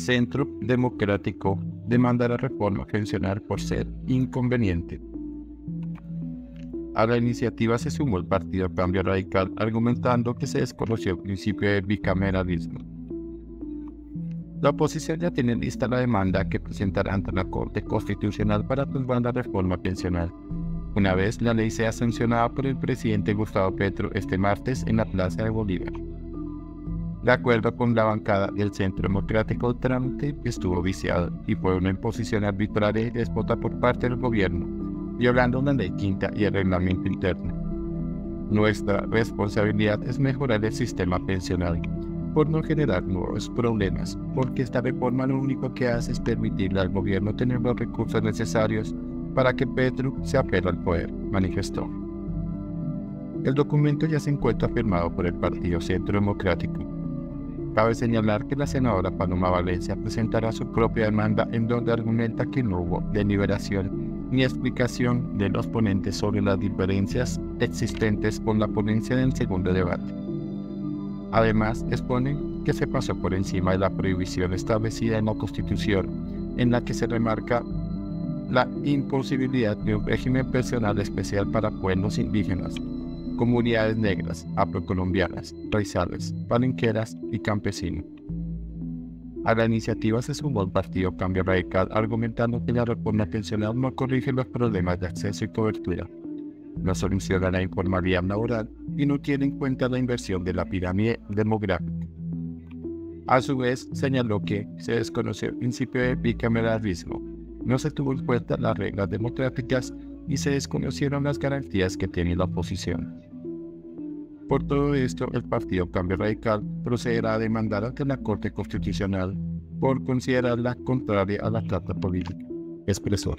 Centro Democrático demanda la reforma pensional por ser inconveniente. A la iniciativa se sumó el Partido Cambio Radical argumentando que se desconoció el principio de bicameralismo. La oposición ya tiene lista la demanda que presentará ante la Corte Constitucional para tumbar la reforma pensional, una vez la ley sea sancionada por el presidente Gustavo Petro este martes en la Plaza de Bolívar. De acuerdo con la bancada del Centro Democrático, el trámite estuvo viciado y fue una imposición arbitraria y despota por parte del gobierno, violando la ley quinta y el reglamento interno. Nuestra responsabilidad es mejorar el sistema pensional por no generar nuevos problemas, porque esta reforma lo único que hace es permitirle al gobierno tener los recursos necesarios para que Petro se apele al poder, manifestó. El documento ya se encuentra firmado por el Partido Centro Democrático, Cabe señalar que la senadora Paloma Valencia presentará su propia demanda en donde argumenta que no hubo deliberación ni explicación de los ponentes sobre las diferencias existentes con la ponencia del segundo debate. Además, expone que se pasó por encima de la prohibición establecida en la Constitución, en la que se remarca la imposibilidad de un régimen personal especial para pueblos indígenas, comunidades negras, afrocolombianas, raizales, palenqueras y campesinos. A la iniciativa se sumó el partido Cambio Radical argumentando que la reforma pensional no corrige los problemas de acceso y cobertura, no soluciona la informalidad laboral y no tiene en cuenta la inversión de la pirámide demográfica. A su vez, señaló que se desconoció el principio de bicameralismo, no se tuvo en cuenta las reglas democráticas y se desconocieron las garantías que tiene la oposición. Por todo esto, el Partido Cambio Radical procederá a demandar ante la Corte Constitucional por considerarla contraria a la trata política, expresó.